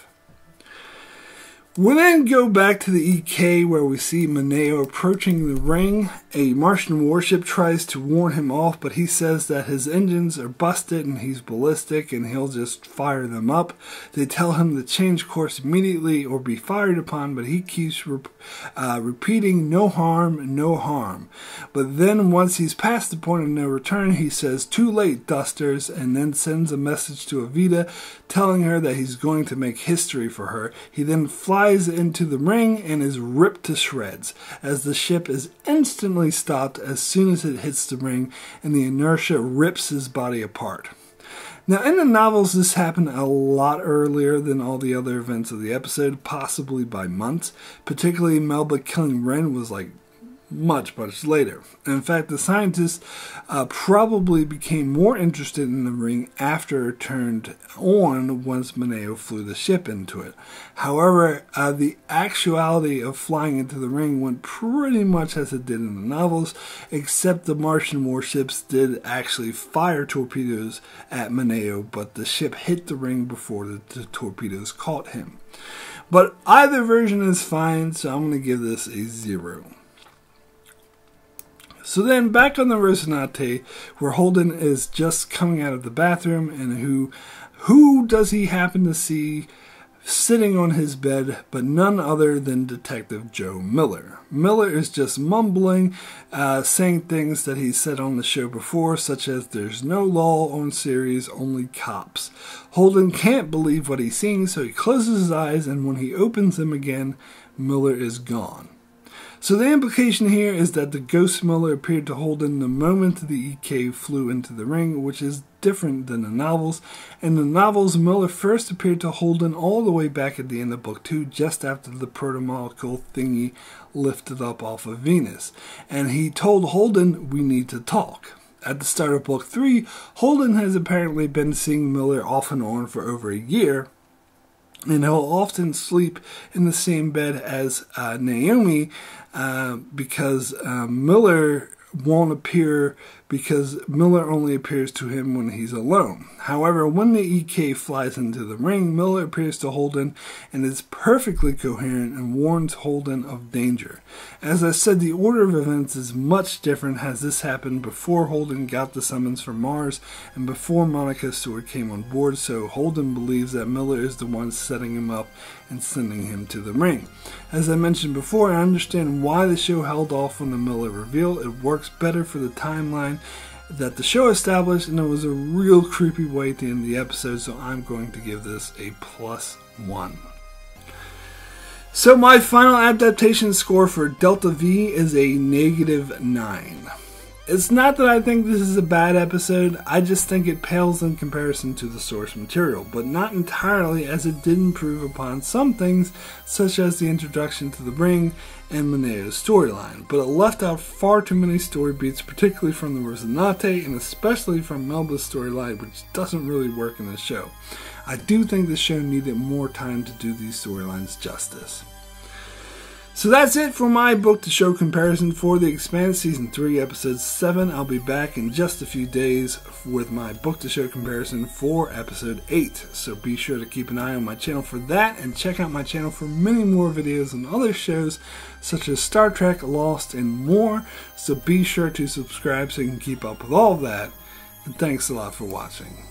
We then go back to the EK where we see Mineo approaching the ring. A Martian warship tries to warn him off, but he says that his engines are busted and he's ballistic and he'll just fire them up. They tell him to change course immediately or be fired upon, but he keeps rep uh, repeating no harm, no harm. But then once he's past the point of no return, he says, Too late, dusters, and then sends a message to Evita telling her that he's going to make history for her. He then flies flies into the ring and is ripped to shreds, as the ship is instantly stopped as soon as it hits the ring and the inertia rips his body apart. Now, in the novels, this happened a lot earlier than all the other events of the episode, possibly by months. Particularly, Melba killing Ren was like much, much later. In fact, the scientists uh, probably became more interested in the ring after it turned on once Mineo flew the ship into it. However, uh, the actuality of flying into the ring went pretty much as it did in the novels, except the Martian warships did actually fire torpedoes at Mineo, but the ship hit the ring before the, the torpedoes caught him. But either version is fine, so I'm going to give this a zero. So then back on the Rocinante, where Holden is just coming out of the bathroom, and who who does he happen to see sitting on his bed but none other than Detective Joe Miller. Miller is just mumbling, uh, saying things that he said on the show before, such as there's no law on Ceres, only cops. Holden can't believe what he's seeing, so he closes his eyes, and when he opens them again, Miller is gone. So the implication here is that the ghost Miller appeared to Holden the moment the EK flew into the ring, which is different than the novels. In the novels, Miller first appeared to Holden all the way back at the end of book two, just after the protomolecule thingy lifted up off of Venus. And he told Holden, we need to talk. At the start of book three, Holden has apparently been seeing Miller off and on for over a year, and he'll often sleep in the same bed as uh, Naomi uh, because uh, Miller won't appear because Miller only appears to him when he's alone. However, when the EK flies into the ring, Miller appears to Holden and is perfectly coherent and warns Holden of danger. As I said, the order of events is much different as this happened before Holden got the summons from Mars and before Monica Stewart came on board, so Holden believes that Miller is the one setting him up and sending him to the ring. As I mentioned before, I understand why the show held off on the Miller reveal. It works better for the timeline that the show established, and it was a real creepy way to end the episode, so I'm going to give this a plus one. So, my final adaptation score for Delta V is a negative 9. It's not that I think this is a bad episode, I just think it pales in comparison to the source material, but not entirely as it did improve upon some things, such as the introduction to the ring and Mineo's storyline, but it left out far too many story beats, particularly from the Rocinante and especially from Melba's storyline, which doesn't really work in the show. I do think the show needed more time to do these storylines justice. So that's it for my book to show comparison for The Expanse Season 3, Episode 7. I'll be back in just a few days with my book to show comparison for Episode 8. So be sure to keep an eye on my channel for that and check out my channel for many more videos on other shows such as Star Trek, Lost, and more. So be sure to subscribe so you can keep up with all of that. And thanks a lot for watching.